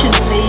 patiently